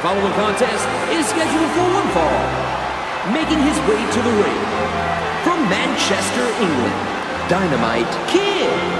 The following contest is scheduled for one fall. Making his way to the ring from Manchester, England, Dynamite Kid.